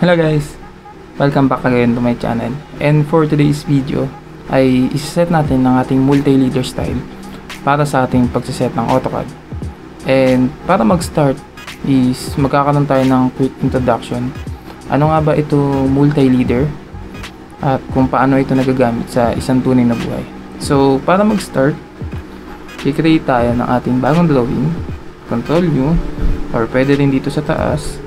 Hello guys! Welcome back again to my channel. And for today's video, ay isiset natin ng ating multi-leader style para sa ating pagsiset ng AutoCAD. And para mag-start is magkakaroon tayo ng quick introduction. Ano nga ba ito multi-leader? At kung paano ito nagagamit sa isang tunay na buhay. So, para mag-start, i-create tayo ng ating bagong drawing. Control U, or pwede rin dito sa taas.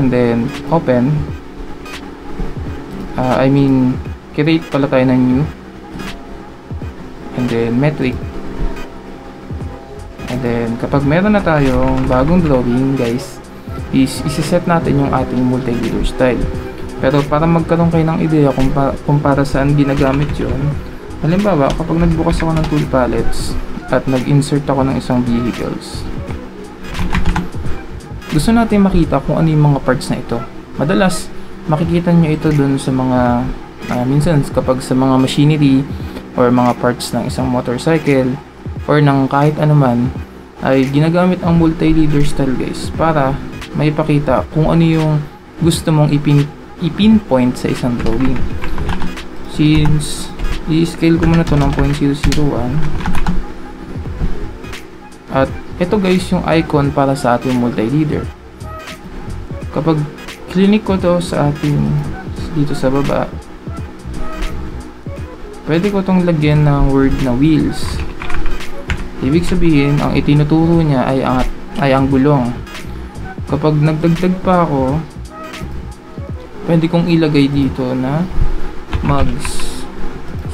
And then, open. Uh, I mean, create pala tayo ng new. And then, metric. And then, kapag meron na tayong bagong drawing, guys, is isiset natin yung ating multi-leader style. Pero para magkaroon kayo ng ideya kung, pa, kung para saan ginagamit yon halimbawa, kapag nagbukas ako ng tool palettes at nag-insert ako ng isang vehicles, gusto natin makita kung ano yung mga parts na ito. Madalas, makikita nyo ito dun sa mga, uh, minsan kapag sa mga machinery or mga parts ng isang motorcycle or ng kahit anuman, ay ginagamit ang multi-leader style guys para may pakita kung ano yung gusto mong ipin i-pinpoint sa isang drawing. Since i-scale ko muna to ng 0.001 at ito guys yung icon para sa ating multi-leader. Kapag clinic ko to sa ating dito sa baba, pwede ko tong lagyan ng word na wheels. Ibig sabihin, ang itinuturo niya ay ang, ay ang gulong. Kapag nagdagdag pa ako, pwede kong ilagay dito na mugs.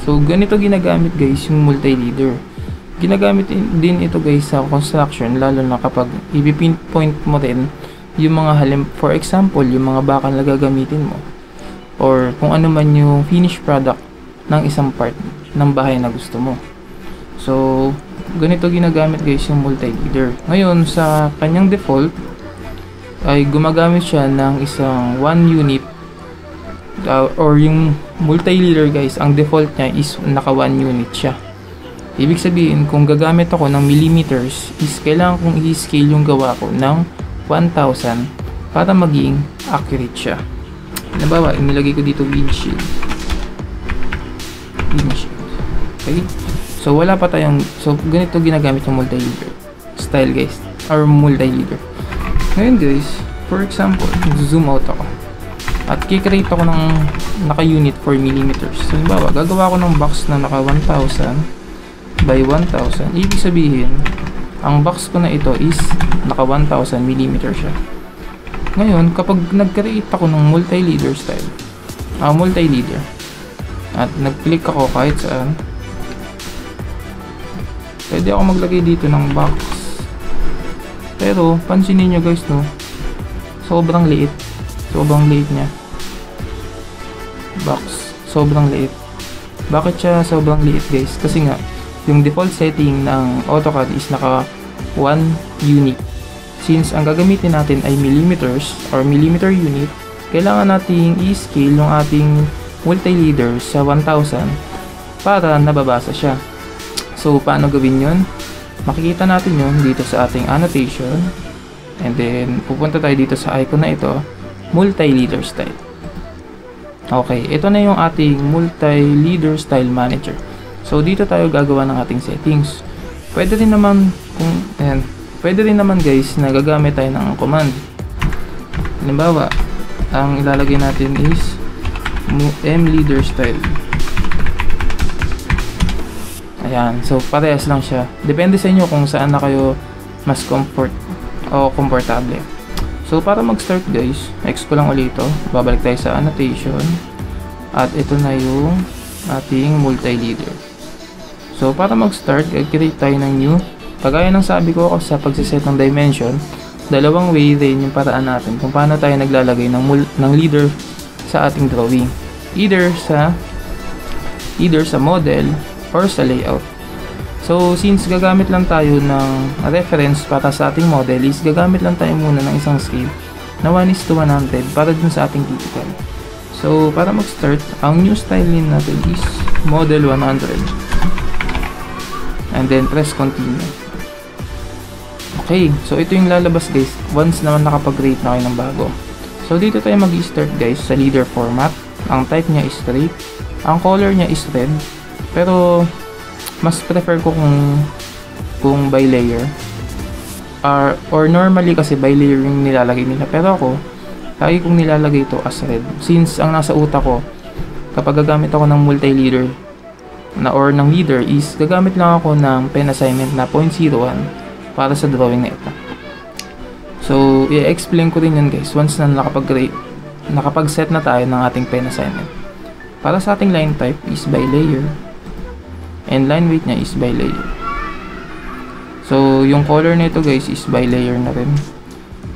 So, ganito ginagamit guys yung multi-leader. Ginagamit din ito guys sa construction, lalo na kapag i-pinpoint mo rin yung mga halim, for example, yung mga bakal na gagamitin mo. Or kung ano man yung finished product ng isang part ng bahay na gusto mo. So, ganito ginagamit guys yung multi-leader. Ngayon, sa kanyang default, ay gumagamit siya ng isang 1 unit uh, or yung multi-leader guys, ang default niya is naka 1 unit siya. Ibig sabihin, kung gagamit ako ng millimeters, is kailangan kong i-scale yung gawa ko ng 1,000 para maging accurate siya. Nabawa, inilagay ko dito windshield. Windshield. Okay? So, wala pa tayong, so, ganito ginagamit yung multi-leader style guys, or multi-leader. Ngayon guys, for example, zoom out ako. At kikreate ako ng naka-unit 4 mm. So, halimbawa, gagawa ko ng box na naka 1,000 by 1,000. Ibig sabihin, ang box ko na ito is naka 1,000 mm siya. Ngayon, kapag nag-create ako ng multi-leader style, ah, multi-leader, at nag-click ako kahit saan, pwede ako maglagay dito ng box. Pero, pansinin nyo guys, no, sobrang liit. Sobrang liit niya. Box. Sobrang liit. Bakit siya sobrang liit guys? Kasi nga, yung default setting ng AutoCAD is naka 1 unit. Since ang gagamitin natin ay millimeters or millimeter unit, kailangan nating i-scale yung ating multi-leader sa 1000 para nababasa siya. So, paano gawin yon? Makikita natin yon dito sa ating annotation. And then, pupunta tayo dito sa icon na ito, multi-leader style. Okay, ito na yung ating multi-leader style manager. So, dito tayo gagawa ng ating settings. Pwede rin naman, kung, ayan, pwede rin naman guys, na gagamit tayo ng command. Halimbawa, ang ilalagay natin is mleader style. Ayan, so parehas lang siya. Depende sa inyo kung saan na kayo mas comfort o komportable. So, para mag-start guys, X ko lang ulit ito. Babalik tayo sa annotation. At ito na yung ating multi-leader. So, para mag-start, create tayo ng new. Kagaya ng sabi ko sa pagsiset ng dimension, dalawang way din yung paraan natin kung paano tayo naglalagay ng, ng leader sa ating drawing. Either sa either sa model or sa layout. So, since gagamit lang tayo ng reference para sa ating model is gagamit lang tayo muna ng isang scale na 1 is to 100 para dun sa ating critical. So, para mag-start, ang new style natin is model 100 and then press continue okay so ito yung lalabas guys once naman nakapag-rate na kayo ng bago so dito tayo mag-start guys sa leader format. Ang type niya is straight. Ang color niya is red. Pero mas prefer ko kung kung by layer. Or, or normally kasi by layer yung nilalagay nila. Pero ako, lagi kong nilalagay ito as red. Since ang nasa utak ko, kapag gagamit ako ng multi-leader na or ng leader is gagamit lang ako ng pen assignment na 0.01 para sa drawing na ito. So, i-explain ko rin yan guys once na nakapag nakapag-set na tayo ng ating pen assignment. Para sa ating line type is by layer and line weight niya is by layer. So, yung color nito guys is by layer na rin.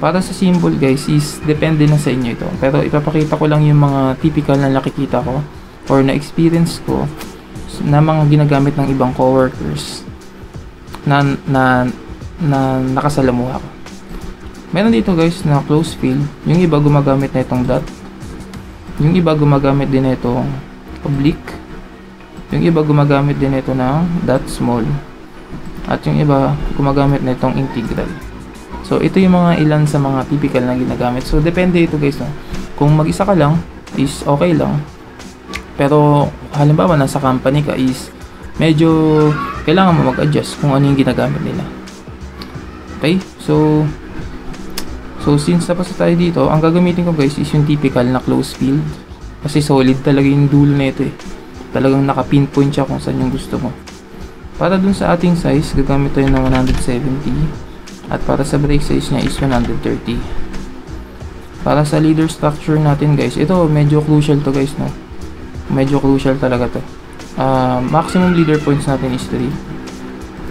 Para sa symbol guys is depende na sa inyo ito. Pero ipapakita ko lang yung mga typical na nakikita ko or na experience ko na mga ginagamit ng ibang coworkers na na na nakasalamuha ko. Meron dito guys na close field. Yung iba gumagamit na itong dot. Yung iba gumagamit din na itong oblique. Yung iba gumagamit din ito ng dot small. At yung iba gumagamit na itong integral. So ito yung mga ilan sa mga typical na ginagamit. So depende ito guys. No? Kung mag-isa ka lang is okay lang. Pero halimbawa nasa company ka is medyo kailangan mo mag-adjust kung ano yung ginagamit nila. Okay? So So since tapos tayo dito, ang gagamitin ko guys is yung typical na close field. Kasi solid talaga yung dulo na ito eh. Talagang naka-pinpoint siya kung saan yung gusto mo. Para dun sa ating size, gagamit tayo ng 170. At para sa brake size niya is 130. Para sa leader structure natin guys, ito medyo crucial to guys no. Medyo crucial talaga to. Uh, maximum leader points natin is 3.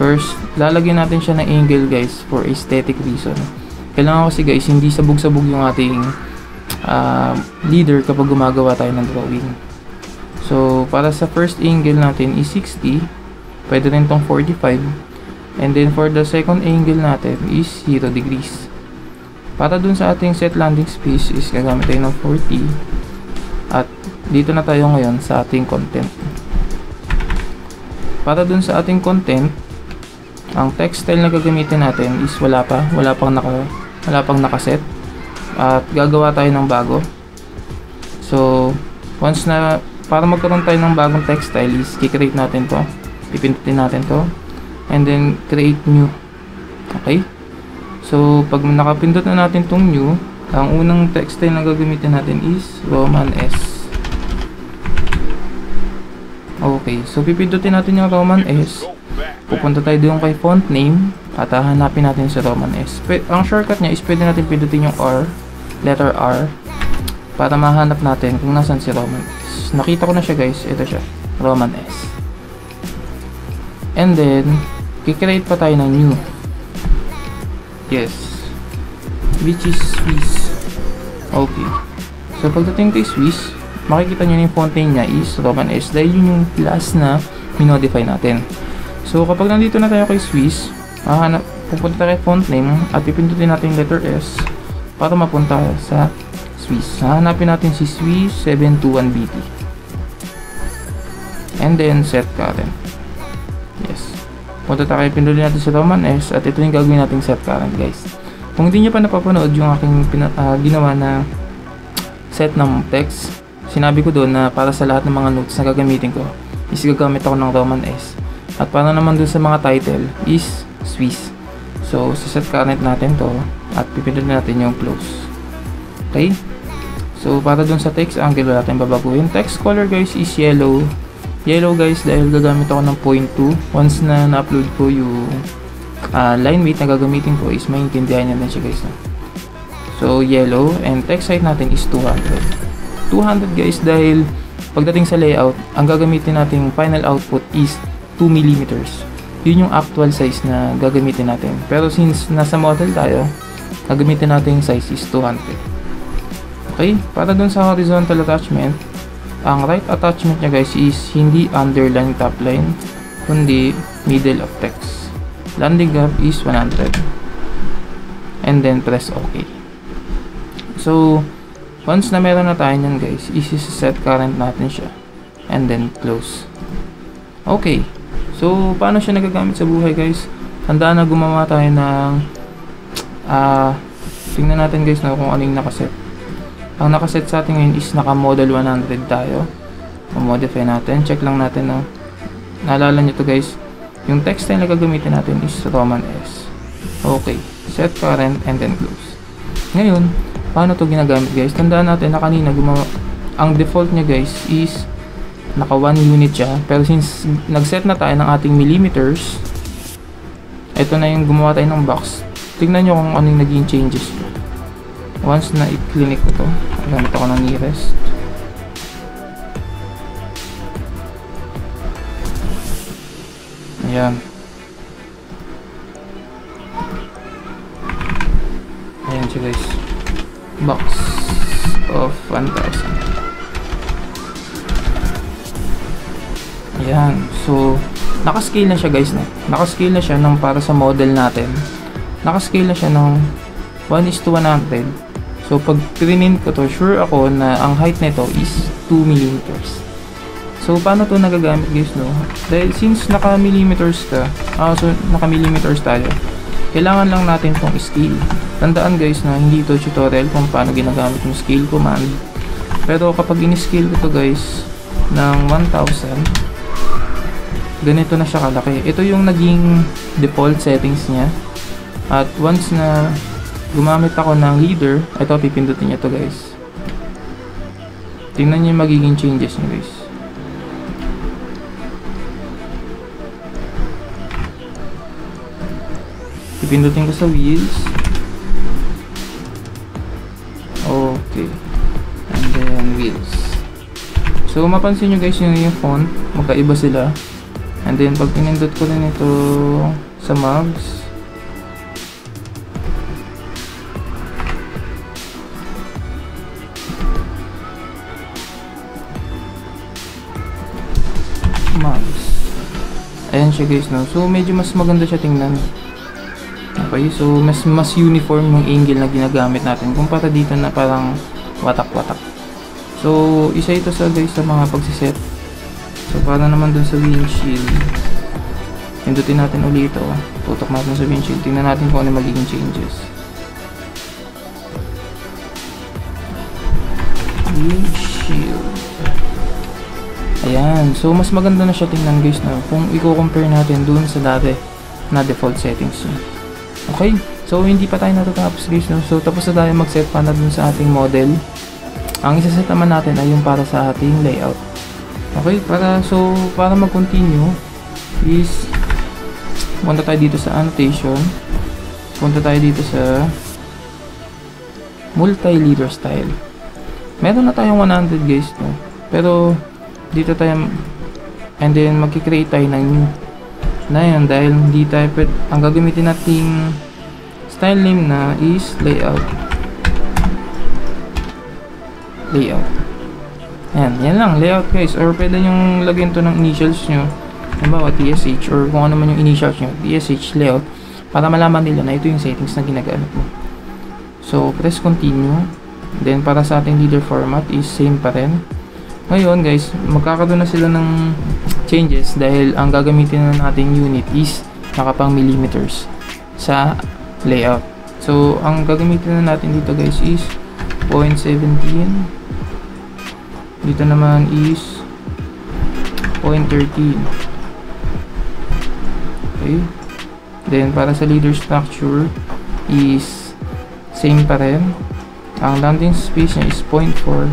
First, lalagyan natin siya ng angle guys for aesthetic reason kailangan kasi guys, hindi sabog-sabog yung ating uh, leader kapag gumagawa tayo ng drawing. So, para sa first angle natin is 60. Pwede rin tong 45. And then for the second angle natin is 0 degrees. Para dun sa ating set landing space is gagamit tayo ng 40. At dito na tayo ngayon sa ating content. Para dun sa ating content, ang text style na gagamitin natin is wala pa, wala pang naka wala pang nakaset. At gagawa tayo ng bago. So once na para magkaroon tayo ng bagong text style is kikreate natin to. Pipindutin natin to. And then create new. Okay? So pag nakapindot na natin tong new ang unang text style na gagamitin natin is Roman S okay so pipindutin natin yung Roman S pupunta tayo doon kay font name at hahanapin natin si Roman S. P ang shortcut niya is pwede natin pindutin yung R, letter R, para mahanap natin kung nasan si Roman S. Nakita ko na siya guys, ito siya, Roman S. And then, kikreate pa tayo ng new. Yes. Which is Swiss. Okay. So, pagdating kay Swiss, makikita nyo yung font name niya is Roman S dahil yun yung last na minodify natin. So, kapag nandito na tayo kay Swiss, hahanap, pupunta kay font name at pipindutin natin yung letter S para mapunta sa Swiss. Hahanapin natin si Swiss 721BT. And then set current. Yes. Punta tayo, pindutin natin si Roman S at ito yung gagawin natin set current guys. Kung hindi nyo pa napapanood yung aking uh, ginawa na set ng text, sinabi ko doon na para sa lahat ng mga notes na gagamitin ko, is gagamit ako ng Roman S. At para naman doon sa mga title is Swiss. So, set current natin to at pipindot natin yung close. Okay? So, para dun sa text angle, wala tayong babaguhin. Text color guys is yellow. Yellow guys dahil gagamit ako ng 0.2. Once na na-upload ko yung uh, line weight na gagamitin ko is maintindihan nyo din siya guys. No? So, yellow. And text height natin is 200. 200 guys dahil pagdating sa layout, ang gagamitin nating final output is 2 millimeters yun yung actual size na gagamitin natin. Pero since nasa model tayo, gagamitin natin yung size is 200. Okay, para dun sa horizontal attachment, ang right attachment niya guys is hindi underline top line, kundi middle of text. Landing gap is 100. And then press OK. So, once na meron na tayo nyan guys, isi-set current natin siya. And then close. Okay. So, paano siya nagagamit sa buhay guys? Handa na gumawa tayo ng uh, tingnan natin guys na kung ano yung nakaset. ang nakaset sa atin ngayon is naka model 100 tayo. modify natin. Check lang natin na naalala nyo to guys. Yung text style na gagamitin natin is Roman S. Okay. Set current and then close. Ngayon, paano to ginagamit guys? Tandaan natin na kanina gumawa, ang default niya guys is naka 1 unit siya. Pero since nag-set na tayo ng ating millimeters, ito na yung gumawa tayo ng box. Tingnan nyo kung anong naging changes. Once na i-clinic ko to, gamit ako ng nearest. Ayan. Ayan siya guys. Box of 1,000. Ayan. So, nakascale na siya guys. Na. Nakascale na siya ng para sa model natin. Nakascale na siya ng 1 is to 100. So, pag trinin ko to, sure ako na ang height nito is 2 millimeters. So, paano to nagagamit guys, no? Dahil since naka-millimeters ka, ah, so naka-millimeters tayo, kailangan lang natin tong scale. Tandaan guys na hindi to tutorial kung paano ginagamit yung scale command. Pero kapag in-scale ko to guys ng 1,000, ganito na siya kalaki. Ito yung naging default settings niya. At once na gumamit ako ng leader, ito pipindutin niya to guys. Tingnan niyo yung magiging changes niya guys. Pipindutin ko sa wheels. Okay. And then wheels. So mapansin nyo guys yung, yung font, magkaiba sila. And then pag pinindot ko rin ito sa mags, mags. Ayan siya guys no. So medyo mas maganda siya tingnan. Okay, so mas mas uniform yung angle na ginagamit natin kumpara dito na parang watak-watak. So isa ito sa guys sa mga pagsiset. So para naman dun sa windshield. Pindutin natin ulit ito. Tutok natin sa windshield. Tingnan natin kung ano magiging changes. Windshield. Ayan. So, mas maganda na siya tingnan guys na kung i-compare natin dun sa dati na default settings niya. Okay. So, hindi pa tayo natatapos guys. No? So, tapos na tayo mag-set pa na dun sa ating model. Ang isa-set naman natin ay yung para sa ating layout. Okay. Para, so, para mag-continue is punta tayo dito sa annotation. Punta tayo dito sa multi-leader style. Meron na tayong 100 guys. No? Pero, dito tayo and then magki-create tayo ng na yun dahil hindi tayo pwede, ang gagamitin nating style name na is layout. Layout. Yan, yan lang, layout guys. Or pwede nyong lagyan to ng initials nyo halimbawa TSH or kung ano man yung initials nyo TSH layout. Para malaman nila na ito yung settings na ginagamit mo. So press continue. Then para sa ating leader format is same pa rin. Ngayon guys, magkakaroon na sila ng changes dahil ang gagamitin na nating unit is nakapang millimeters sa layout. So, ang gagamitin na natin dito guys is 0.17 dito naman is 0.13 okay. Then para sa leader structure is same pa rin. Ang landing space niya is 0.4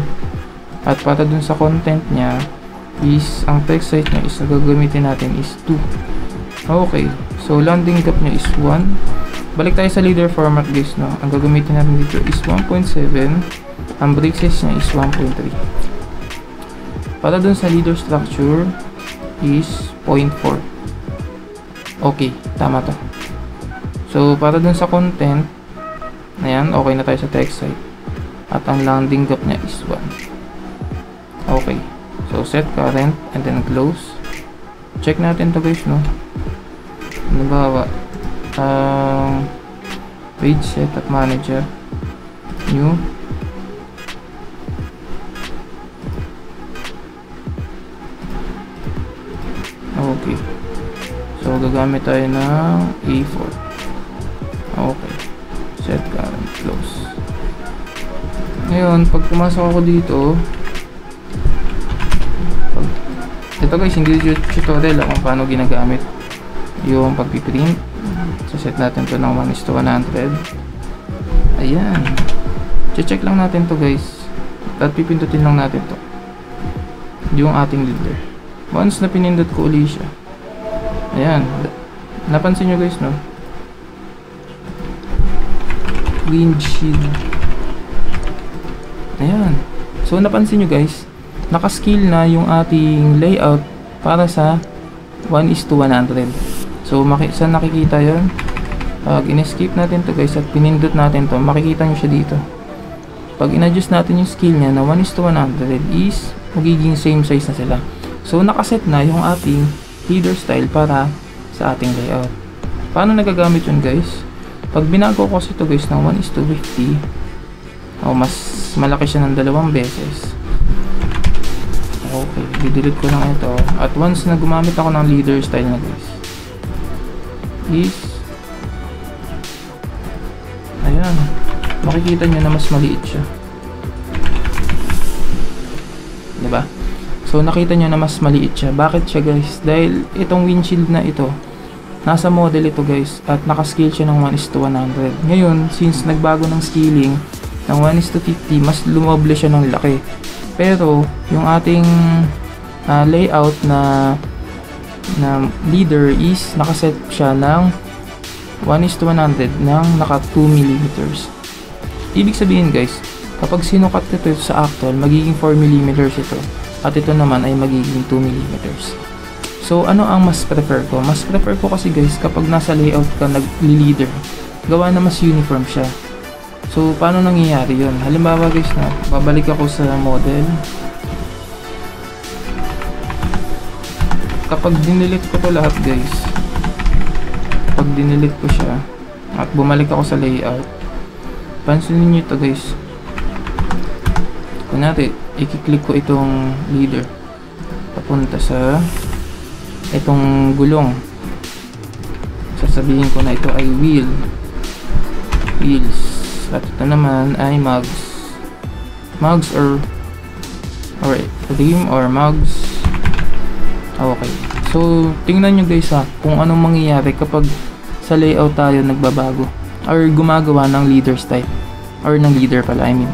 at para dun sa content niya is ang text height niya is gagamitin natin is 2 okay so landing gap niya is 1 balik tayo sa leader format guys no? Ang gagamitin natin dito is 1.7 ang break size niya is 1.3 para dun sa leader structure is 0.4 okay tama to. So para dun sa content ayan okay na tayo sa text height at ang landing gap niya is 1 okay so set current and then close. Check natin to guys no? Halimbawa uh, page setup manager new. Okay. So gagamit tayo ng A4 okay. Set current close. Ngayon, pag pumasok ako dito, ito guys, hindi tutorial ah, kung paano ginagamit yung pagpiprint. So, set natin to ng 1 is to 100. Ayan. Check lang natin to guys. At pipindutin lang natin to. Yung ating leader. Once na pinindot ko uli siya. Ayan. Napansin nyo guys, no? Windshield. Ayan. So, napansin nyo guys, naka-scale na yung ating layout para sa 1 is to 100. So, saan nakikita yon Pag in-escape natin to guys at pinindot natin to, makikita nyo siya dito. Pag in-adjust natin yung scale niya na 1 is to 100 is magiging same size na sila. So, nakaset na yung ating header style para sa ating layout. Paano nagagamit yun guys? Pag binago ko kasi ito guys ng 1 is to 50, o mas malaki siya ng dalawang beses. Didelete ko lang ito. At once na gumamit ako ng leader style na guys, is, ayan, makikita nyo na mas maliit siya. Diba? So, nakita nyo na mas maliit siya. Bakit siya guys? Dahil itong windshield na ito, nasa model ito guys, at nakascale siya ng 1 is to 100. Ngayon, since nagbago ng scaling, ng 1 is to 50, mas lumoble siya ng laki. Pero, yung ating uh, layout na na leader is nakaset siya ng 1 is to 100 ng naka 2 mm. Ibig sabihin guys, kapag sinukat ito sa actual, magiging 4 mm ito. At ito naman ay magiging 2 mm. So, ano ang mas prefer ko? Mas prefer ko kasi guys, kapag nasa layout ka nag-leader, gawa na mas uniform siya. So, paano nangyayari yun? Halimbawa guys na, babalik ako sa model. Kapag dinilit ko to lahat guys, kapag dinilit ko siya, at bumalik ako sa layout, pansinin nyo ito guys. Kunyari, i-click ko itong leader. Papunta sa itong gulong. Sasabihin ko na ito ay wheel. Wheels. At ito naman ay mugs. Mugs or or rim or mugs. Okay. So, tingnan nyo guys ha, kung anong mangyayari kapag sa layout tayo nagbabago or gumagawa ng leader style or ng leader pala, I mean.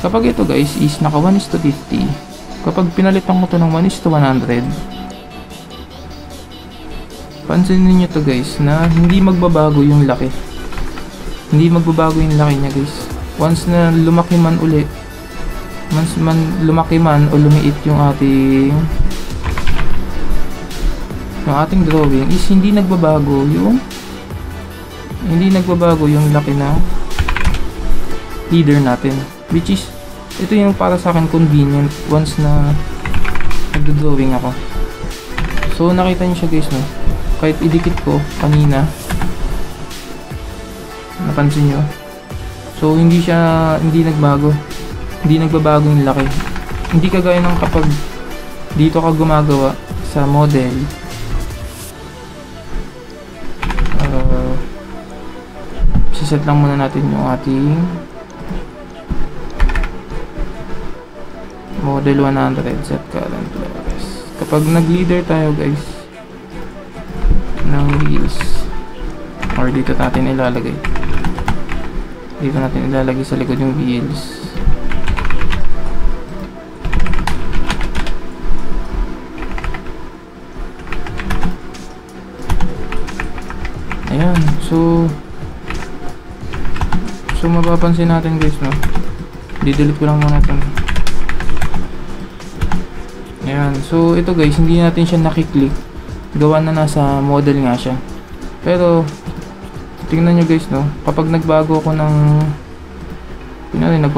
Kapag ito guys is naka 1 is to 50, kapag pinalitan ko to ng 1 is to 100, pansinin nyo to guys na hindi magbabago yung laki hindi magbabago yung laki niya guys once na lumaki man uli once man lumaki man o lumiit yung ating yung ating drawing is hindi nagbabago yung hindi nagbabago yung laki na leader natin which is ito yung para sa akin convenient once na nagdo-drawing ako. So nakita niyo siya guys no? Kahit idikit ko kanina napansin nyo so hindi siya hindi nagbago. Hindi nagbabago yung laki. Hindi kagaya ng kapag dito ka gumagawa sa model siset lang muna natin yung ating model 100 set current levels. Kapag nag leader tayo guys ng wheels or dito natin ilalagay. Dito natin ilalagay sa likod yung wheels ayan so so mapapansin natin guys no? Didelete ko lang muna ito. Ayan. So ito guys hindi natin siya nakiklik. Gawa na nasa model nga siya. Pero tingnan nyo guys no? Kapag nagbago ako ng yun rin, nag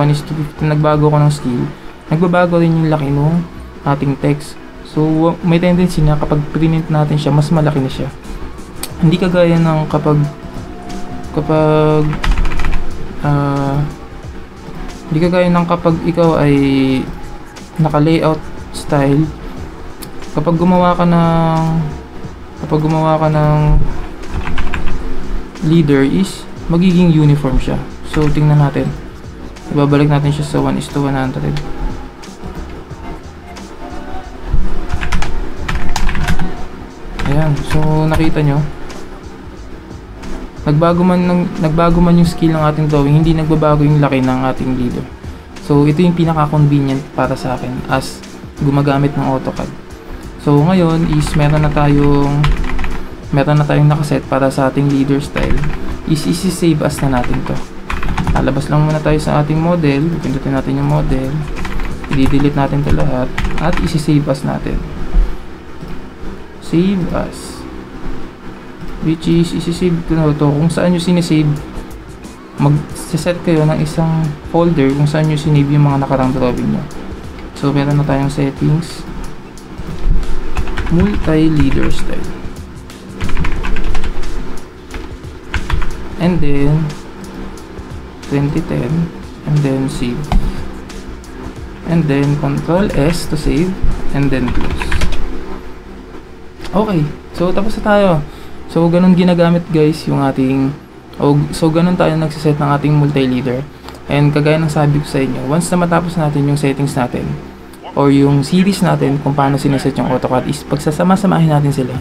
nagbago ako ng skill nagbabago rin yung laki ng ating text. So may tendency na kapag print natin siya mas malaki na siya. Hindi kagaya ng kapag kapag uh, hindi kagaya ng kapag ikaw ay naka layout style kapag gumawa ka ng kapag gumawa ka ng leader is magiging uniform siya. So, tingnan natin. Ibabalik natin siya sa 1 is to 100. Ayan, so nakita nyo, nagbago man, ng, nagbago man yung skill ng ating drawing, hindi nagbabago yung laki ng ating leader. So ito yung pinaka-convenient para sa akin as gumagamit ng AutoCAD. So ngayon is meron na tayong meron na tayong nakaset para sa ating leader style. Is isi-save as na natin to. Lalabas lang muna tayo sa ating model, pindutin natin yung model, i-delete natin to lahat, at isi-save as natin. Save as. Which is, isi-save ko na to kung saan nyo sinisave mag-set kayo ng isang folder kung saan nyo sinave yung mga nakarang drawing nyo. So, meron na tayong settings. Multi-leader style. And then, 2010. And then, save. And then, Control S to save. And then, close. Okay. So, tapos na tayo. So, ganun ginagamit guys yung ating so, ganun tayo nagsiset ng ating multi-leader. And kagaya ng sabi ko sa inyo, once na matapos natin yung settings natin, or yung series natin kung paano sineset yung AutoCAD is pagsasama-samahin natin sila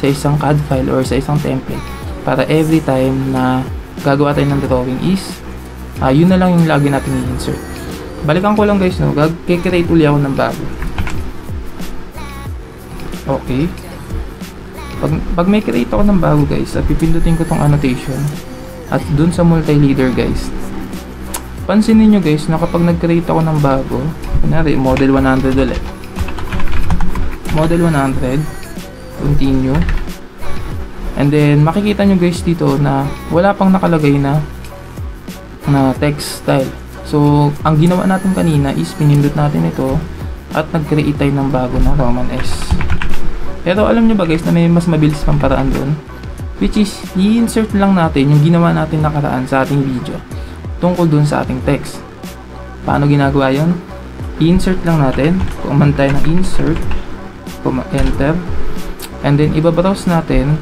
sa isang CAD file or sa isang template para every time na gagawa tayo ng drawing is uh, yun na lang yung lagi natin i-insert. Balikan ko lang guys no, gag-create uli ako ng bago. Okay. Pag, pag may create ako ng bago guys, at pipindutin ko tong annotation, at dun sa multi-leader guys pansinin nyo guys na kapag nag-create ako ng bago kunwari model 100 ulit. Model 100 continue. And then makikita nyo guys dito na wala pang nakalagay na na text style. So ang ginawa natin kanina is pinindot natin ito at nag-create tayo ng bago na Roman S pero alam nyo ba guys na may mas mabilis pang paraan doon which is i-insert lang natin yung ginawa natin nakaraan sa ating video tungkol dun sa ating text. Paano ginagawa yon? I-insert lang natin, command tayo ng insert, enter, and then ibabrowse natin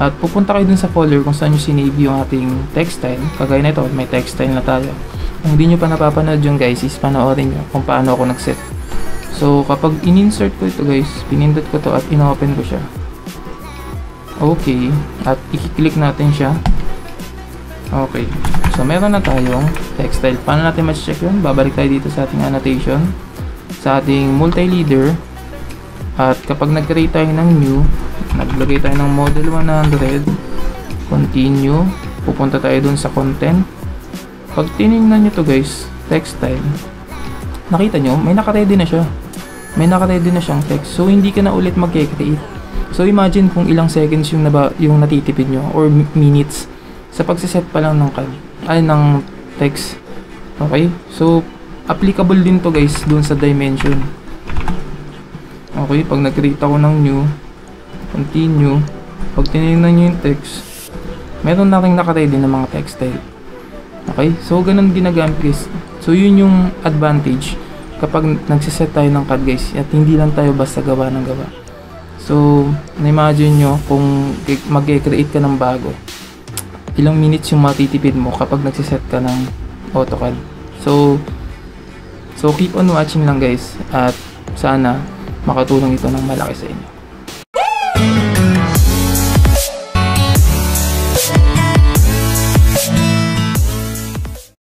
at pupunta kayo dun sa folder kung saan nyo sinave yung ating text style. Kagaya na ito, may text style na tayo. Kung hindi nyo pa napapanood yung guys, is panoorin nyo kung paano ako nag-set. So, kapag in-insert ko ito guys, pinindot ko to at in-open ko siya. Okay. At i-click natin siya. Okay. So, meron na tayong textile. Paano natin ma-check yun? Babalik tayo dito sa ating annotation. Sa ating multi-leader. At kapag nag-create tayo ng new, naglagay tayo ng model 100, continue, pupunta tayo dun sa content. Pag tinignan nyo to guys, textile, nakita nyo, may naka-ready na siya. May naka-ready na siyang text. So, hindi ka na ulit mag-create So imagine kung ilang seconds yung naba, yung natitipid nyo or minutes sa pagsiset pa lang ng card ay ng text. Okay? So applicable din to guys dun sa dimension. Okay, pag nag-create ako ng new, continue, pag tinignan nyo yung text, meron na rin naka-ready na mga text style. Okay? So, ganun ginagamit guys. So, yun yung advantage kapag nagsiset tayo ng card guys at hindi lang tayo basta gawa ng gawa. So, na-imagine nyo kung mag-create ka ng bago. Ilang minutes yung matitipid mo kapag nagsiset ka ng AutoCAD. So, so keep on watching lang guys at sana makatulong ito ng malaki sa inyo.